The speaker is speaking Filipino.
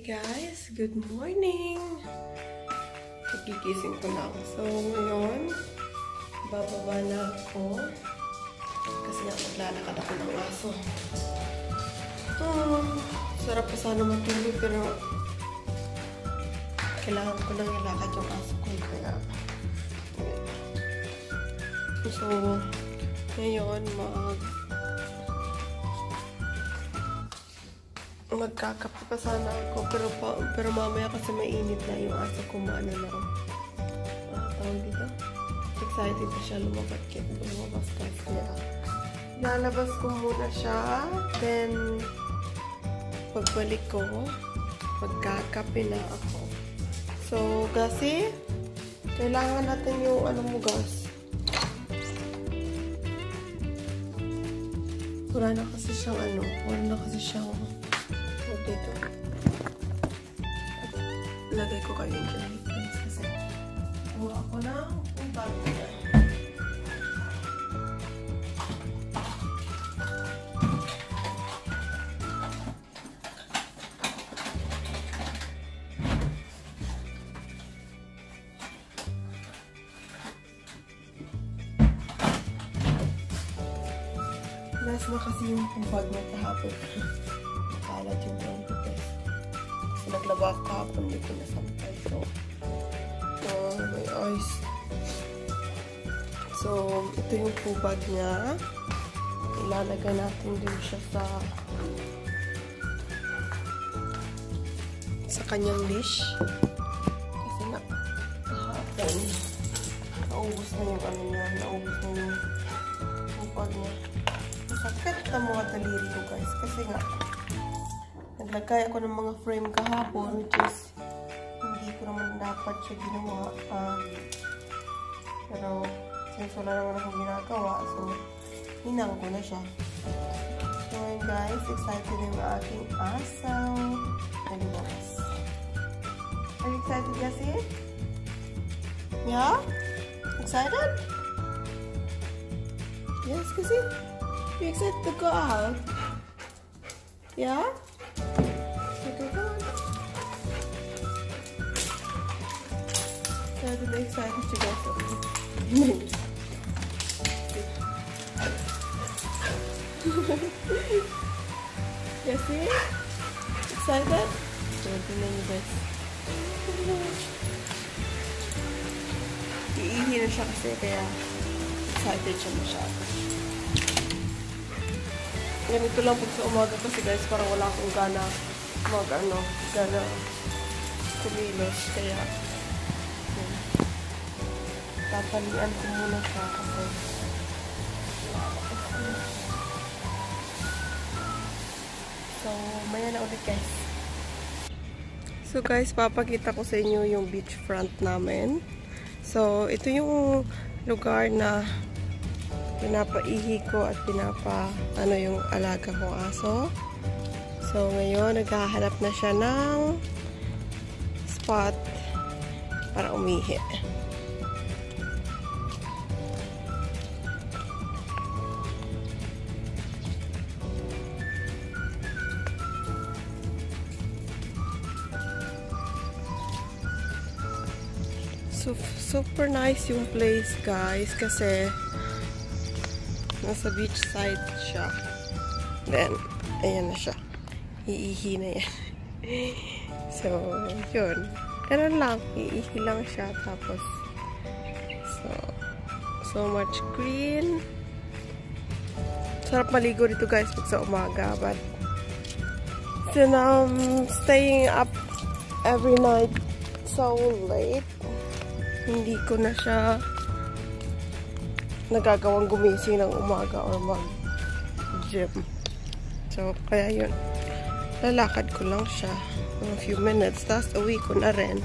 guys! Good morning! Nagigising ko lang. So, ngayon, bababa na ako. Kasi nga maglalakad ako ng aso. Hmm, sarap pa sana matulog pero kailangan ko lang ilakad yung aso ko. Kaya, so, ngayon, mag magkakape pa sana ako pero pa, pero mamaya kasi mainit na yung aso ko maano na ah, tawag dito? Excited na siya lumabas kaya lumabas guys kaya. Lalabas ko muna siya then pagbalik ko magkakape na ako. So kasi kailangan natin yung ano mo gas wala na kasi siyang ano wala na kasi siyang dito. Lagay ko kayo dyan, kasi kuha ako ng umpag. Last na kasi yung umpag niya kahapon kalat yung 20 pesos. So, naglaba ako kahapon, hindi ko nasampay. So, oh, may ice. So, ito yung pubag niya. Ilalagay natin din siya sa sa kanyang dish. Kasi na, kahapon, naubos na yung ano niya, naubos na yung pubag niya. Sakit na mga daliri ko guys. Kasi nga, naglagay ako ng mga frame kahapon which is hindi ko naman dapat siya ginawa. Um, pero since wala naman akong ginagawa, so hinang ko na siya. So guys, excited na yung aking asaw. Nalibas. Are you excited, Yasi? Yeah? Excited? Yes, kasi you excited to go out? Yeah? Excited na excited to go sa Yes, see? Excited? Don't niyo guys. Iihi na siya kasi kaya excited siya masyado. Ganito lang pag sa umaga kasi guys, parang wala akong gana mag ano, gana kumilos. Kaya, yun. Tatalian ko muna siya kasi So, maya na ulit guys. So guys, papakita ko sa inyo yung beachfront namin. So, ito yung lugar na pinapaihi ko at pinapa ano yung alaga kong aso. So, ngayon, naghahanap na siya ng spot para umihi. So, super nice yung place, guys, kasi nasa beach side siya. Then, ayan na siya. Iihi na yan. so, yun. Ganun lang. Iihi lang siya. Tapos, so, so much green. Sarap maligo dito, guys, pag sa umaga. But, so now, I'm staying up every night so late hindi ko na siya nagagawang gumising ng umaga or mag-gym. So, kaya yun. Lalakad ko lang siya for a few minutes. Tapos, uwi ko na rin.